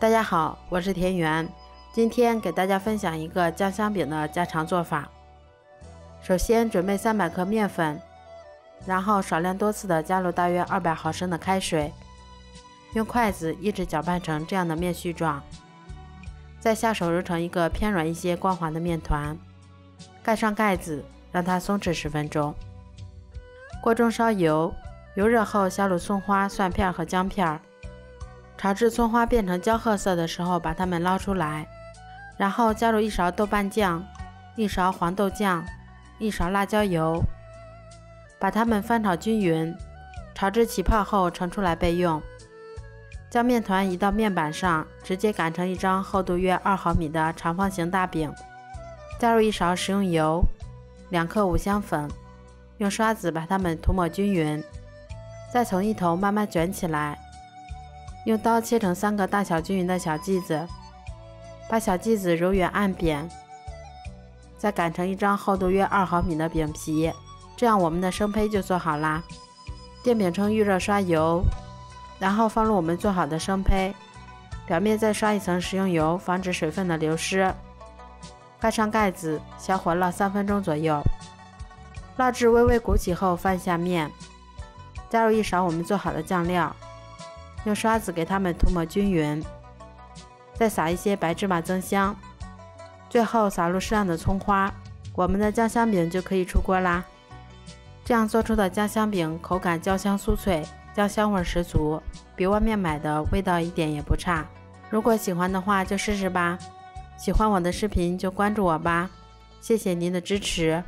大家好，我是田园，今天给大家分享一个酱香饼的家常做法。首先准备三百克面粉，然后少量多次的加入大约二百毫升的开水，用筷子一直搅拌成这样的面絮状，再下手揉成一个偏软一些、光滑的面团，盖上盖子，让它松弛十分钟。锅中烧油，油热后下入葱花、蒜片和姜片儿。炒至葱花变成焦褐色的时候，把它们捞出来，然后加入一勺豆瓣酱、一勺黄豆酱、一勺辣椒油，把它们翻炒均匀，炒至起泡后盛出来备用。将面团移到面板上，直接擀成一张厚度约二毫米的长方形大饼，加入一勺食用油，两克五香粉，用刷子把它们涂抹均匀，再从一头慢慢卷起来。用刀切成三个大小均匀的小剂子，把小剂子揉圆按扁，再擀成一张厚度约二毫米的饼皮，这样我们的生胚就做好啦。电饼铛预热刷油，然后放入我们做好的生胚，表面再刷一层食用油，防止水分的流失。盖上盖子，小火烙三分钟左右，烙至微微鼓起后翻下面，加入一勺我们做好的酱料。用刷子给它们涂抹均匀，再撒一些白芝麻增香，最后撒入适量的葱花，我们的酱香饼就可以出锅啦。这样做出的酱香饼口感焦香酥脆，酱香味十足，比外面买的味道一点也不差。如果喜欢的话就试试吧，喜欢我的视频就关注我吧，谢谢您的支持。